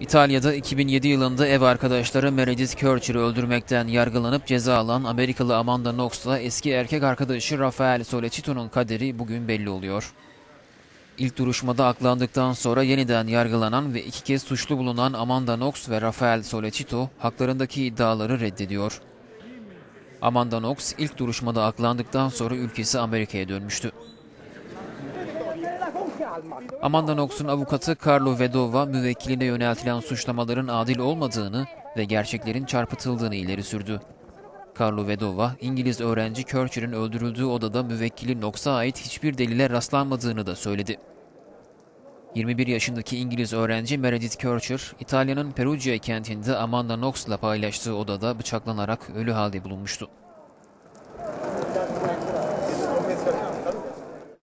İtalya'da 2007 yılında ev arkadaşları Meredith Kercher'ı öldürmekten yargılanıp ceza alan Amerikalı Amanda Knox'la eski erkek arkadaşı Rafael Solecito'nun kaderi bugün belli oluyor. İlk duruşmada aklandıktan sonra yeniden yargılanan ve iki kez suçlu bulunan Amanda Knox ve Rafael Solecito haklarındaki iddiaları reddediyor. Amanda Knox ilk duruşmada aklandıktan sonra ülkesi Amerika'ya dönmüştü. Amanda Knox'un avukatı Carlo Vedova müvekkiline yöneltilen suçlamaların adil olmadığını ve gerçeklerin çarpıtıldığını ileri sürdü. Carlo Vedova, İngiliz öğrenci Kercher'ın öldürüldüğü odada müvekkili Knox'a ait hiçbir delile rastlanmadığını da söyledi. 21 yaşındaki İngiliz öğrenci Meredith Kercher, İtalya'nın Perugia kentinde Amanda Knox'la paylaştığı odada bıçaklanarak ölü halde bulunmuştu.